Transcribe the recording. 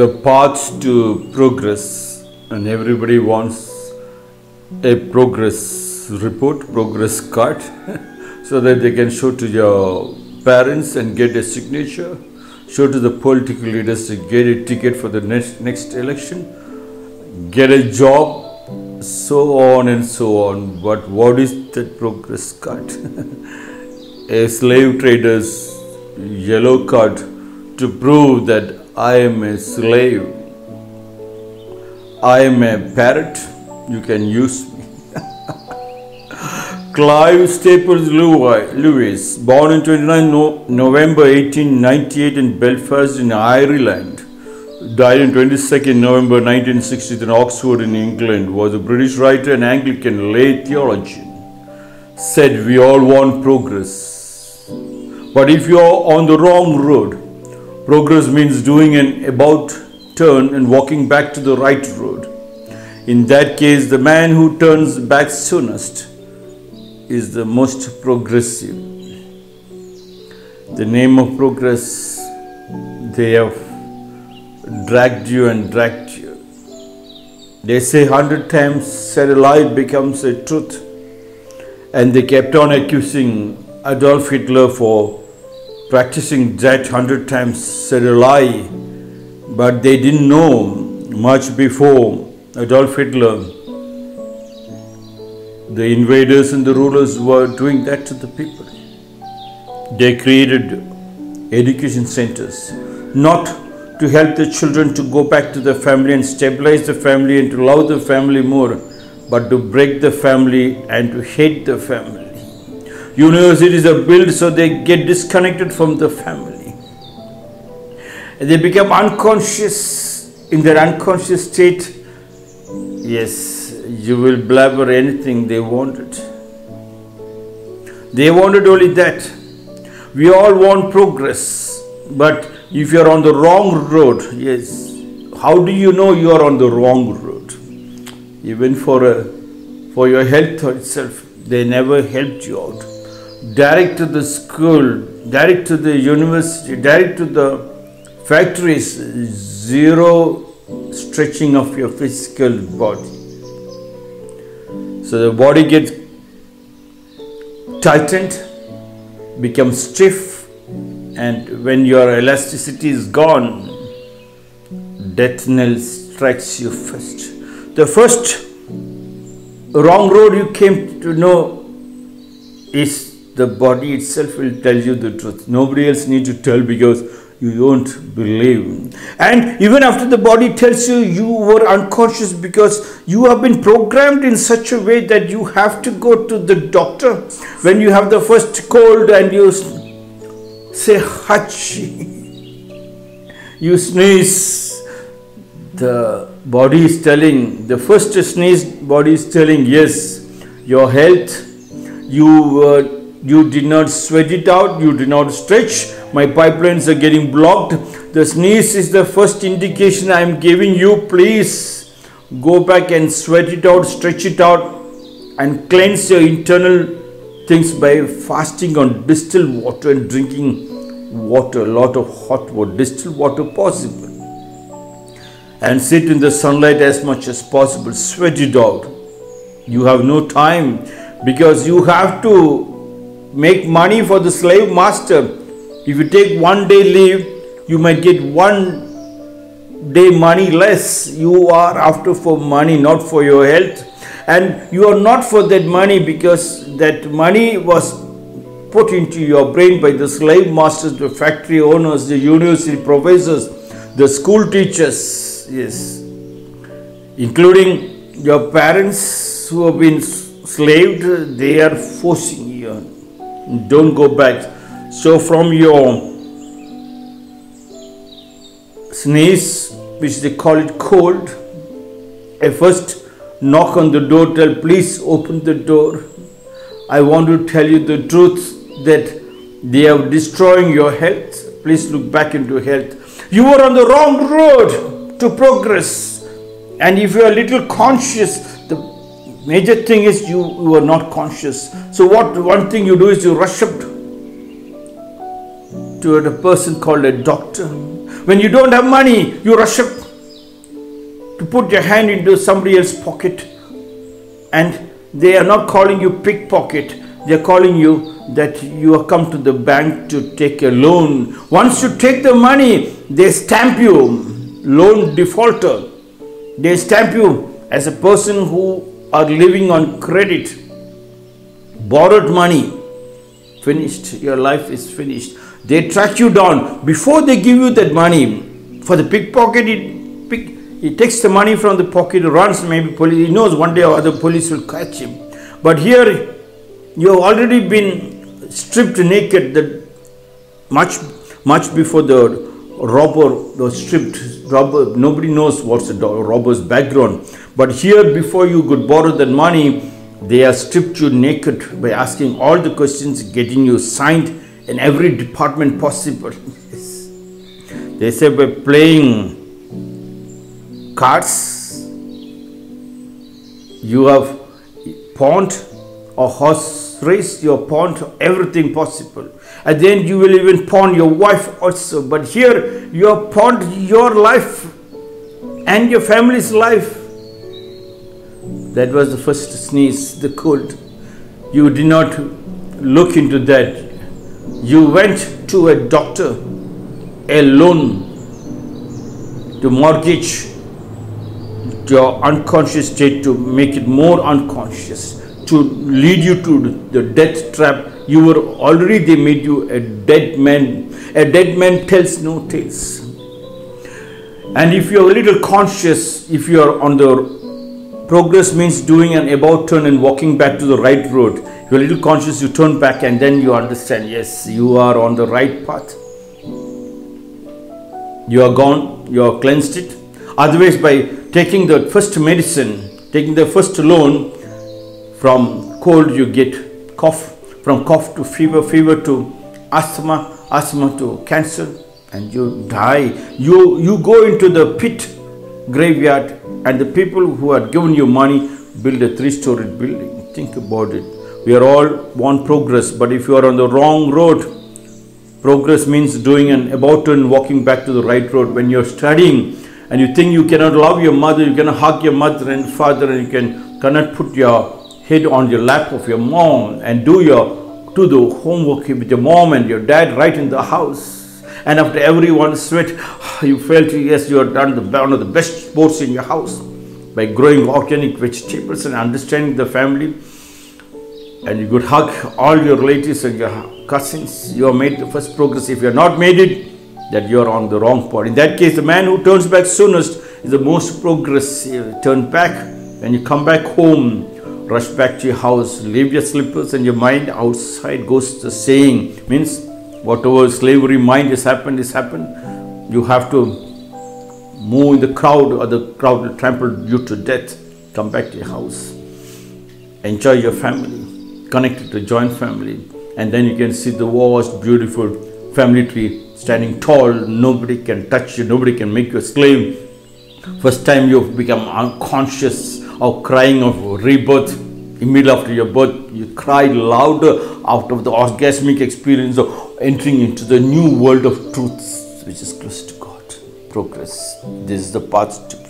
the path to progress, and everybody wants a progress report, progress card, so that they can show to your parents and get a signature, show to the political leaders to get a ticket for the next, next election, get a job, so on and so on. But what is that progress card? a slave trader's yellow card to prove that I am a slave. I am a parrot. You can use me. Clive Staples Lewis, born on 29 November 1898 in Belfast in Ireland, died on 22nd November 1960 in Oxford in England, was a British writer and Anglican lay theologian. Said we all want progress. But if you are on the wrong road, progress means doing an about turn and walking back to the right road. In that case, the man who turns back soonest is the most progressive. The name of progress, they have dragged you and dragged you. They say hundred times said a lie becomes a truth. And they kept on accusing Adolf Hitler for practicing that hundred times said a lie. But they didn't know much before Adolf Hitler the invaders and the rulers were doing that to the people. They created education centers, not to help the children to go back to the family and stabilize the family and to love the family more, but to break the family and to hate the family. Universities are built so they get disconnected from the family. They become unconscious in their unconscious state. Yes, you will blabber anything they wanted. They wanted only that. We all want progress, but if you are on the wrong road, yes, how do you know you are on the wrong road? Even for a, for your health itself, they never helped you out. Direct to the school, direct to the university, direct to the factories, zero stretching of your physical body. So the body gets tightened, becomes stiff, and when your elasticity is gone, death knell strikes you first. The first wrong road you came to know is the body itself will tell you the truth. Nobody else need to tell because you don't believe. And even after the body tells you you were unconscious because you have been programmed in such a way that you have to go to the doctor when you have the first cold and you say hachi, you sneeze. The body is telling, the first sneeze, body is telling, yes, your health, you uh, you did not sweat it out, you did not stretch, my pipelines are getting blocked. The sneeze is the first indication I am giving you. Please go back and sweat it out, stretch it out, and cleanse your internal things by fasting on distilled water and drinking water, a lot of hot water, distilled water possible. And sit in the sunlight as much as possible, sweat it out. You have no time because you have to make money for the slave master. If you take one day leave, you might get one day money less. You are after for money, not for your health. And you are not for that money because that money was put into your brain by the slave masters, the factory owners, the university professors, the school teachers, yes, including your parents who have been slaved, they are forcing you. Don't go back. So, from your sneeze, which they call it cold, a first knock on the door, tell, please open the door. I want to tell you the truth that they are destroying your health. Please look back into health. You are on the wrong road to progress. And if you are a little conscious, the major thing is you, you are not conscious. So, what one thing you do is you rush up to, a person called a doctor. When you don't have money, you rush up to put your hand into somebody else's pocket and they are not calling you pickpocket they are calling you that you have come to the bank to take a loan once you take the money they stamp you loan defaulter they stamp you as a person who are living on credit. Borrowed money finished. Your life is finished. They track you down. Before they give you that money for the pickpocket it pick he takes the money from the pocket, runs, maybe police, he knows one day or other police will catch him. But here, you have already been stripped naked that much, much before the robber was stripped. Robber, nobody knows what's the robber's background. But here, before you could borrow that money, they have stripped you naked by asking all the questions, getting you signed in every department possible. They say by playing cards you have pawned a horse race you have pawned everything possible. And then you will even pawn your wife also. But here you have pawned your life and your family's life. That was the first sneeze the cold. You did not look into that. You went to a doctor a loan to mortgage your unconscious state to make it more unconscious, to lead you to the death trap. You were already, they made you a dead man. A dead man tells no tales. And if you're a little conscious, if you're on the progress means doing an about turn and walking back to the right road, you're a little conscious, you turn back and then you understand, yes, you are on the right path. You are gone, you are cleansed it. Otherwise, by taking the first medicine, taking the first loan, from cold you get cough, from cough to fever, fever to asthma, asthma to cancer, and you die. You, you go into the pit graveyard, and the people who had given you money build a three storied building. Think about it. We are all want progress, but if you are on the wrong road, progress means doing an about turn, walking back to the right road. When you're studying, and you think you cannot love your mother, you cannot hug your mother and father, and you can cannot put your head on your lap of your mom and do your to do homework with your mom and your dad right in the house. And after everyone sweat, you felt yes, you have done the, one of the best sports in your house by growing organic vegetables and understanding the family. And you could hug all your relatives and your cousins. You have made the first progress. If you have not made it, that you are on the wrong path. In that case, the man who turns back soonest is the most progressive. Turn back when you come back home, rush back to your house, leave your slippers and your mind outside goes the saying. Means whatever slavery mind has happened has happened. You have to move in the crowd or the crowd will trample you to death. Come back to your house. Enjoy your family. Connected to joint family. And then you can see the vast, beautiful family tree standing tall, nobody can touch you, nobody can make you a slave. First time you've become unconscious of crying of rebirth, immediately after your birth, you cried louder out of the orgasmic experience of entering into the new world of truth, which is close to God. Progress. This is the path to.